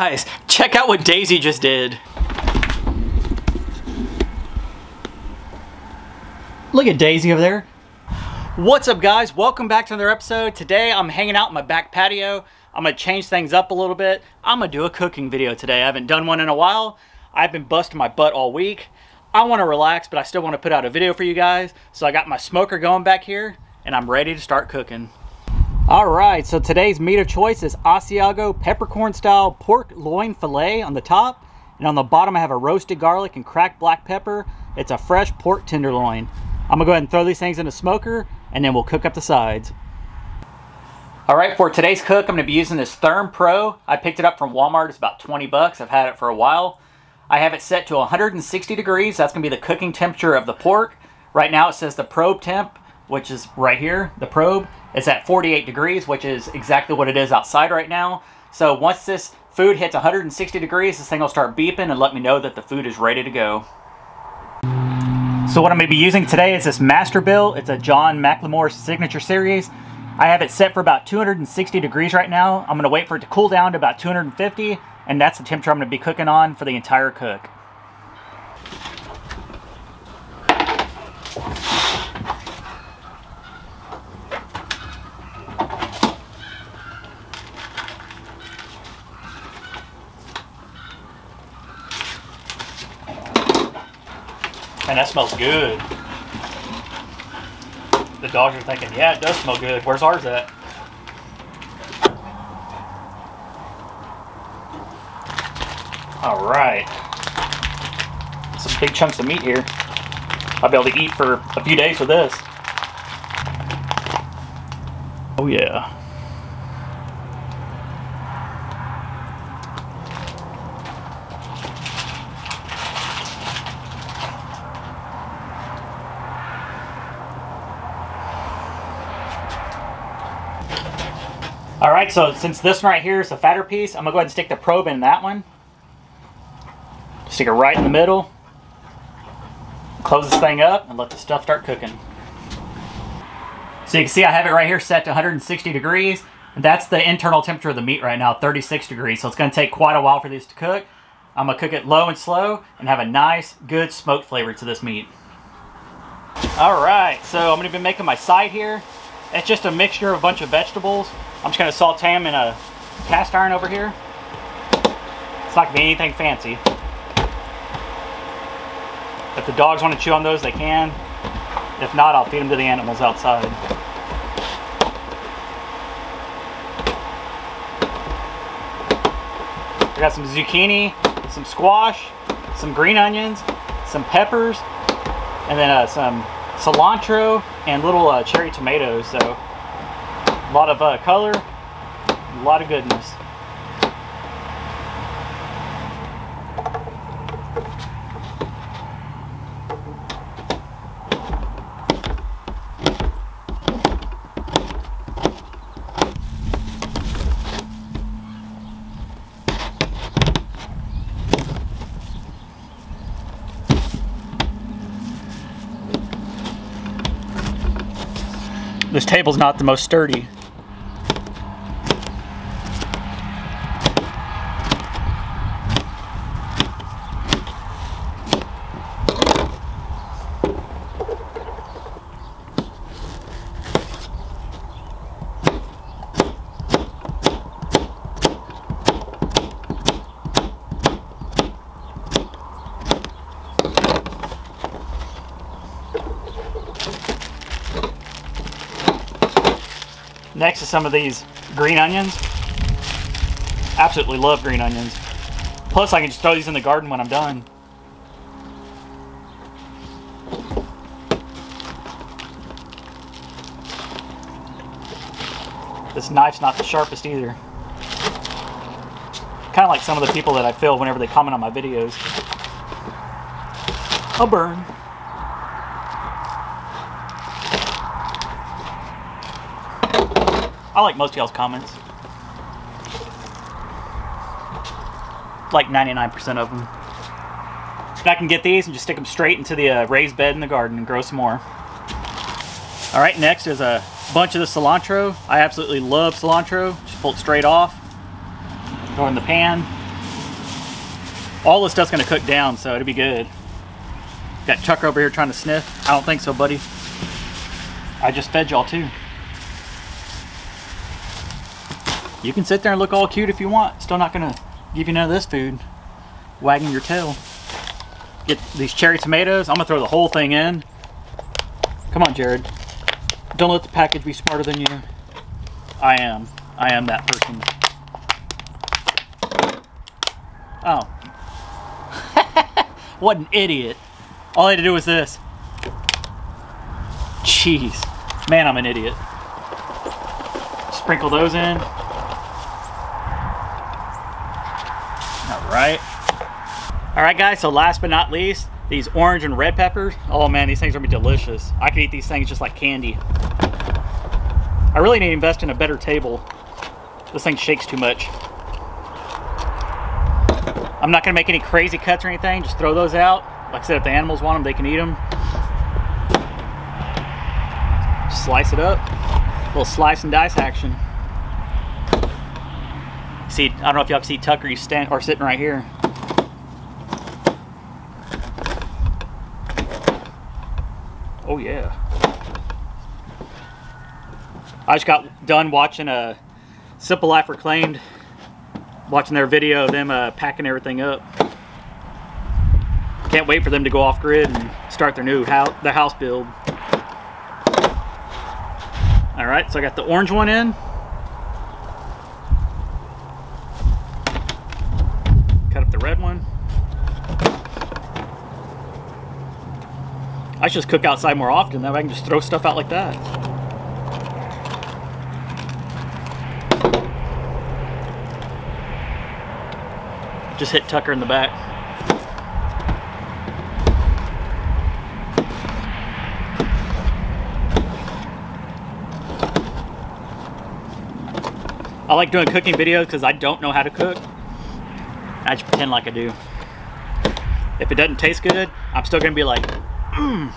Guys, check out what Daisy just did. Look at Daisy over there. What's up guys? Welcome back to another episode. Today I'm hanging out in my back patio. I'm gonna change things up a little bit. I'm gonna do a cooking video today. I haven't done one in a while. I've been busting my butt all week. I wanna relax, but I still wanna put out a video for you guys. So I got my smoker going back here and I'm ready to start cooking. All right, so today's meat of choice is Asiago peppercorn style pork loin filet on the top. And on the bottom, I have a roasted garlic and cracked black pepper. It's a fresh pork tenderloin. I'm gonna go ahead and throw these things in the smoker and then we'll cook up the sides. All right, for today's cook, I'm gonna be using this ThermoPro. I picked it up from Walmart, it's about 20 bucks. I've had it for a while. I have it set to 160 degrees. That's gonna be the cooking temperature of the pork. Right now it says the probe temp, which is right here, the probe. It's at 48 degrees, which is exactly what it is outside right now. So once this food hits 160 degrees, this thing will start beeping and let me know that the food is ready to go. So what I'm to be using today is this Masterbuilt. It's a John McLemore Signature Series. I have it set for about 260 degrees right now. I'm going to wait for it to cool down to about 250, and that's the temperature I'm going to be cooking on for the entire cook. Smells good. The dogs are thinking, yeah, it does smell good. Where's ours at? All right. Some big chunks of meat here. I'll be able to eat for a few days with this. Oh yeah. All right, so since this one right here is the fatter piece, I'm gonna go ahead and stick the probe in that one. Stick it right in the middle. Close this thing up and let the stuff start cooking. So you can see I have it right here set to 160 degrees. That's the internal temperature of the meat right now, 36 degrees. So it's gonna take quite a while for these to cook. I'm gonna cook it low and slow and have a nice, good smoked flavor to this meat. All right, so I'm gonna be making my side here. It's just a mixture of a bunch of vegetables. I'm just gonna saute them in a cast iron over here. It's not gonna be anything fancy. If the dogs want to chew on those, they can. If not, I'll feed them to the animals outside. I got some zucchini, some squash, some green onions, some peppers, and then uh, some cilantro and little uh, cherry tomatoes. So a lot of uh, color, a lot of goodness. Table's not the most sturdy. Next is some of these green onions. Absolutely love green onions. Plus I can just throw these in the garden when I'm done. This knife's not the sharpest either. Kind of like some of the people that I feel whenever they comment on my videos. A burn. I like most y'all's comments. Like 99% of them. And I can get these and just stick them straight into the uh, raised bed in the garden and grow some more. All right, next is a bunch of the cilantro. I absolutely love cilantro. Just pull it straight off. Throw in the pan. All this stuff's gonna cook down, so it'll be good. Got Tucker over here trying to sniff. I don't think so, buddy. I just fed y'all too. You can sit there and look all cute if you want. Still not gonna give you none of this food. Wagging your tail. Get these cherry tomatoes. I'm gonna throw the whole thing in. Come on, Jared. Don't let the package be smarter than you. I am. I am that person. Oh. what an idiot. All I had to do was this. Jeez. Man, I'm an idiot. Sprinkle those in. All right. All right, guys, so last but not least, these orange and red peppers. Oh man, these things are gonna be delicious. I could eat these things just like candy. I really need to invest in a better table. This thing shakes too much. I'm not gonna make any crazy cuts or anything, just throw those out. Like I said, if the animals want them, they can eat them. Slice it up. A little slice and dice action. See, I don't know if y'all can see Tucker, he's stand or sitting right here. Oh yeah. I just got done watching a Simple Life Reclaimed, watching their video of them uh, packing everything up. Can't wait for them to go off grid and start their new house, their house build. All right, so I got the orange one in. Cut up the red one. I should just cook outside more often. That way I can just throw stuff out like that. Just hit Tucker in the back. I like doing cooking videos because I don't know how to cook. Pretend like I do. If it doesn't taste good, I'm still gonna be like, mm,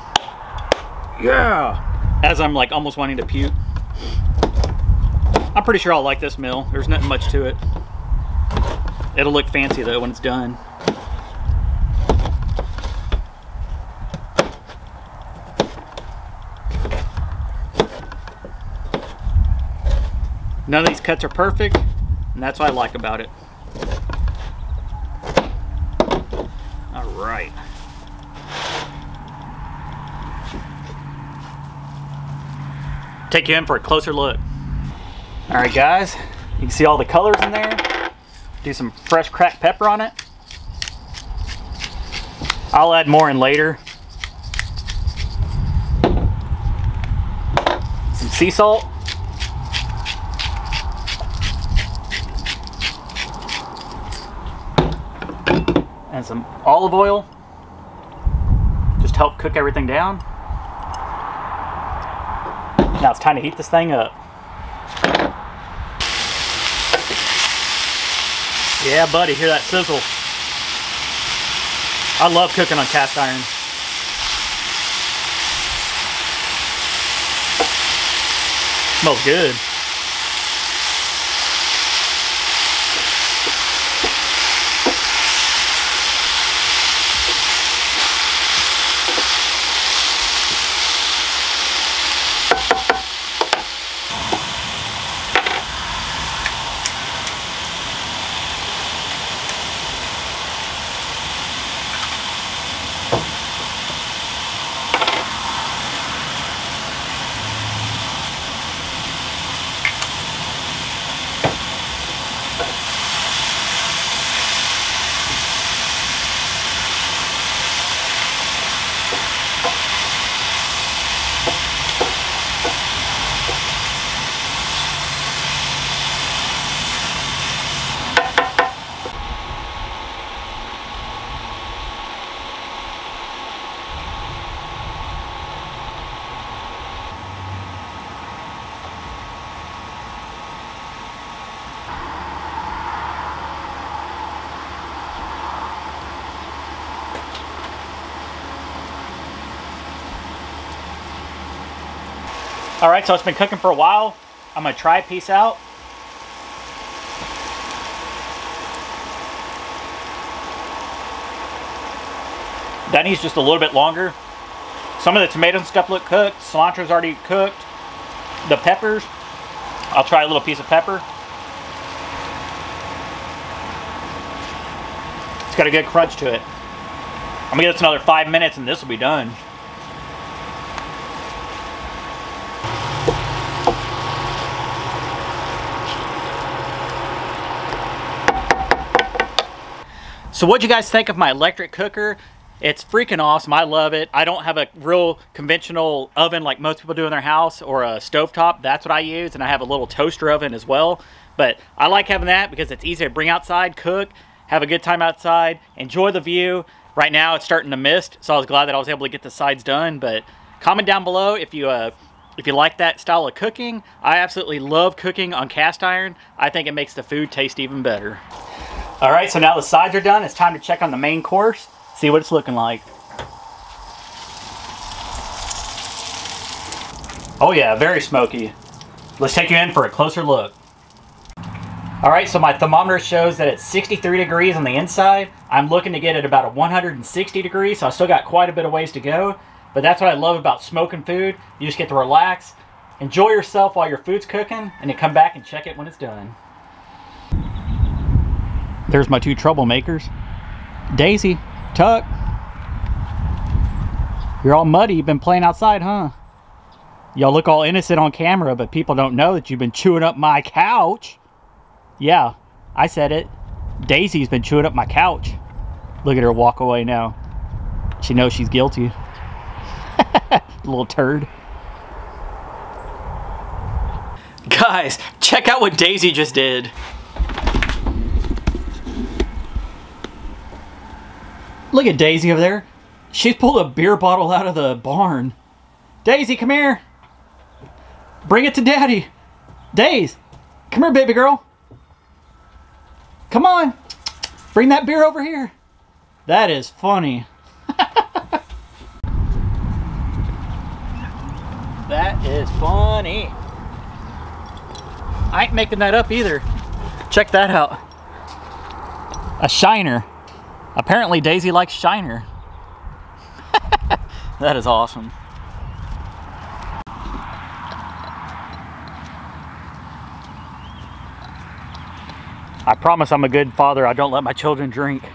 yeah, as I'm like almost wanting to puke. I'm pretty sure I'll like this meal. There's nothing much to it. It'll look fancy though when it's done. None of these cuts are perfect, and that's what I like about it. All right. Take you in for a closer look. All right, guys, you can see all the colors in there. Do some fresh cracked pepper on it. I'll add more in later. Some sea salt. And some olive oil. Just help cook everything down. Now it's time to heat this thing up. Yeah, buddy, hear that sizzle. I love cooking on cast iron. Smells good. All right, so it's been cooking for a while. I'm gonna try a piece out. That needs just a little bit longer. Some of the tomatoes and stuff look cooked. Cilantro's already cooked. The peppers, I'll try a little piece of pepper. It's got a good crunch to it. I'm gonna give this another five minutes and this will be done. So what'd you guys think of my electric cooker? It's freaking awesome. I love it. I don't have a real conventional oven like most people do in their house or a stovetop. That's what I use. And I have a little toaster oven as well. But I like having that because it's easy to bring outside, cook, have a good time outside, enjoy the view. Right now it's starting to mist, so I was glad that I was able to get the sides done. But comment down below if you uh, if you like that style of cooking. I absolutely love cooking on cast iron. I think it makes the food taste even better. All right, so now the sides are done. It's time to check on the main course, see what it's looking like. Oh yeah, very smoky. Let's take you in for a closer look. All right, so my thermometer shows that it's 63 degrees on the inside. I'm looking to get it about a 160 degrees, so I still got quite a bit of ways to go. But that's what I love about smoking food. You just get to relax, enjoy yourself while your food's cooking, and then come back and check it when it's done. There's my two troublemakers. Daisy, Tuck. You're all muddy. You've been playing outside, huh? Y'all look all innocent on camera, but people don't know that you've been chewing up my couch. Yeah, I said it. Daisy's been chewing up my couch. Look at her walk away now. She knows she's guilty. Little turd. Guys, check out what Daisy just did. Look at Daisy over there. She's pulled a beer bottle out of the barn. Daisy, come here. Bring it to Daddy. Daisy, come here, baby girl. Come on. Bring that beer over here. That is funny. that is funny. I ain't making that up either. Check that out. A shiner. Apparently Daisy likes Shiner. that is awesome. I promise I'm a good father. I don't let my children drink.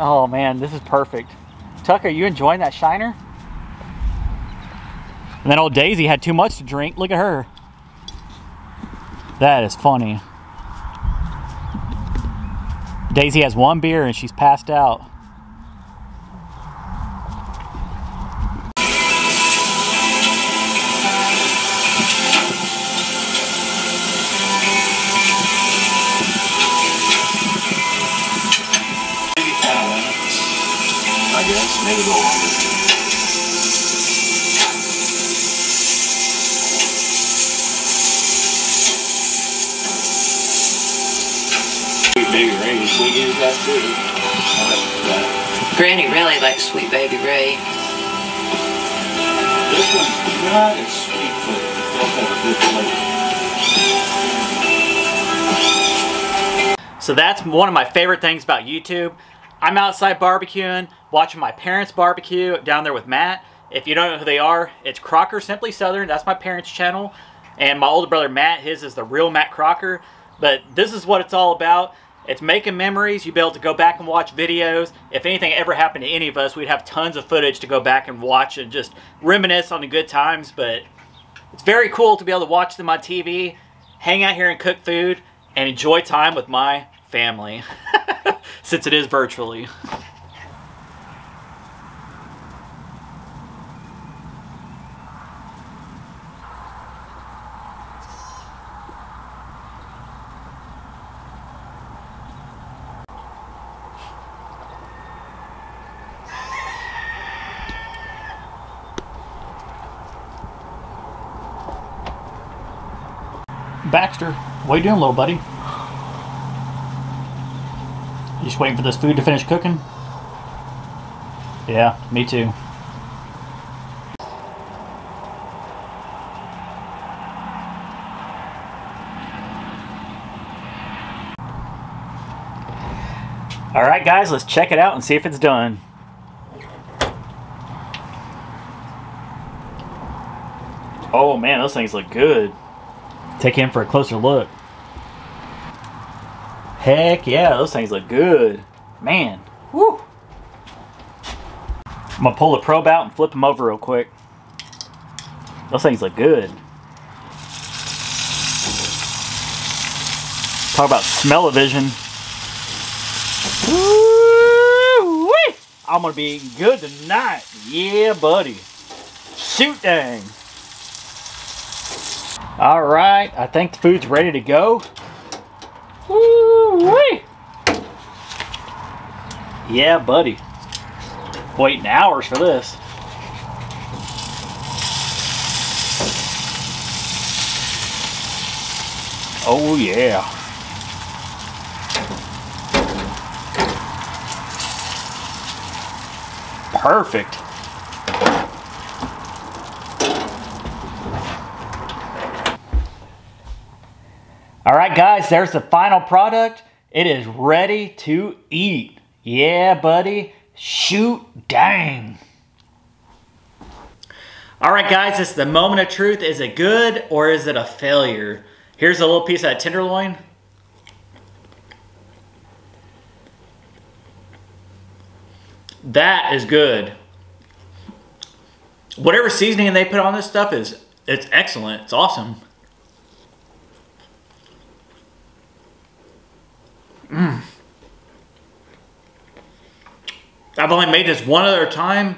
oh man, this is perfect. Tucker, you enjoying that Shiner? And then old Daisy had too much to drink. Look at her. That is funny. Daisy has one beer and she's passed out. Sweet baby Ray, we that too. Like. Granny really likes Sweet Baby Ray. This one's not as sweet, but it does have a good flavor. So that's one of my favorite things about YouTube. I'm outside barbecuing, watching my parents barbecue down there with Matt. If you don't know who they are, it's Crocker Simply Southern. That's my parents' channel. And my older brother Matt, his is the real Matt Crocker. But this is what it's all about. It's making memories. You'll be able to go back and watch videos. If anything ever happened to any of us, we'd have tons of footage to go back and watch and just reminisce on the good times. But it's very cool to be able to watch them on TV, hang out here and cook food, and enjoy time with my family. Since it is virtually. what you doing, little buddy? You just waiting for this food to finish cooking? Yeah, me too. All right, guys, let's check it out and see if it's done. Oh man, those things look good. Take him for a closer look. Heck yeah, those things look good. Man, woo. I'm gonna pull the probe out and flip them over real quick. Those things look good. Talk about smell-o-vision. I'm gonna be good tonight. Yeah, buddy. Shoot dang. All right, I think the food's ready to go. Woo-wee! Yeah, buddy. Waiting hours for this. Oh yeah. Perfect. All right, guys, there's the final product. It is ready to eat. Yeah, buddy. Shoot dang. All right, guys, it's the moment of truth. Is it good or is it a failure? Here's a little piece of tenderloin. That is good. Whatever seasoning they put on this stuff is it's excellent. It's awesome. Mmm. I've only made this one other time.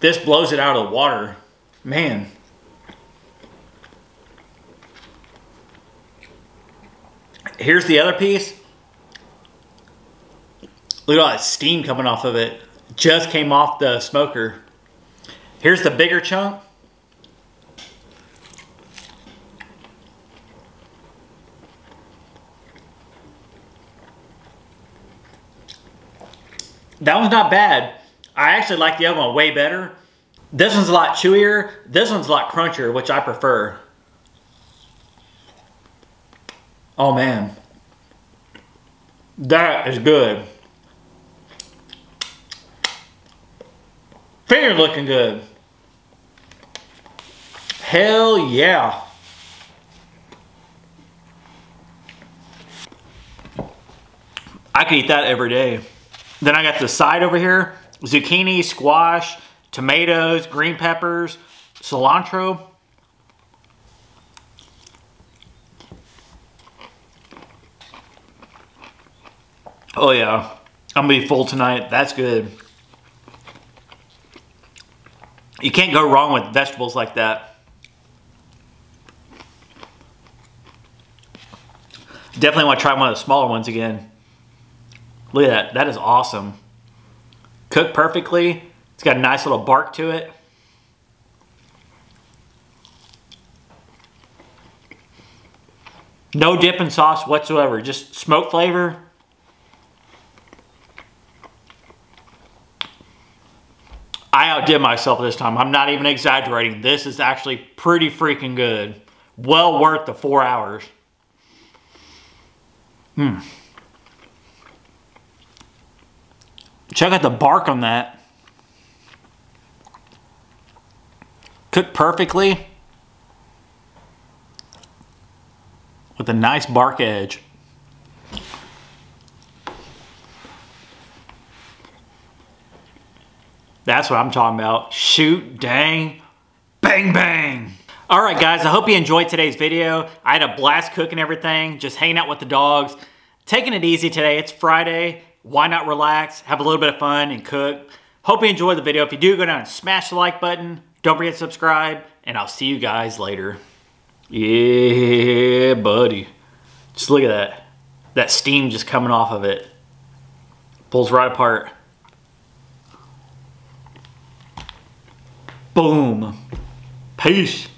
This blows it out of the water. Man. Here's the other piece. Look at all that steam coming off of it. Just came off the smoker. Here's the bigger chunk. That one's not bad. I actually like the other one way better. This one's a lot chewier. This one's a lot crunchier, which I prefer. Oh man. That is good. Finger looking good. Hell yeah. I could eat that every day. Then I got the side over here. Zucchini, squash, tomatoes, green peppers, cilantro. Oh yeah, I'm gonna be full tonight. That's good. You can't go wrong with vegetables like that. Definitely want to try one of the smaller ones again. Look at that. That is awesome. Cooked perfectly. It's got a nice little bark to it. No dipping sauce whatsoever. Just smoke flavor. I outdid myself this time. I'm not even exaggerating. This is actually pretty freaking good. Well worth the four hours. Hmm. Check out the bark on that. Cooked perfectly. With a nice bark edge. That's what I'm talking about. Shoot, dang, bang, bang. All right, guys, I hope you enjoyed today's video. I had a blast cooking everything, just hanging out with the dogs, taking it easy today. It's Friday. Why not relax, have a little bit of fun, and cook? Hope you enjoyed the video. If you do, go down and smash the like button. Don't forget to subscribe, and I'll see you guys later. Yeah, buddy. Just look at that. That steam just coming off of it. Pulls right apart. Boom. Peace.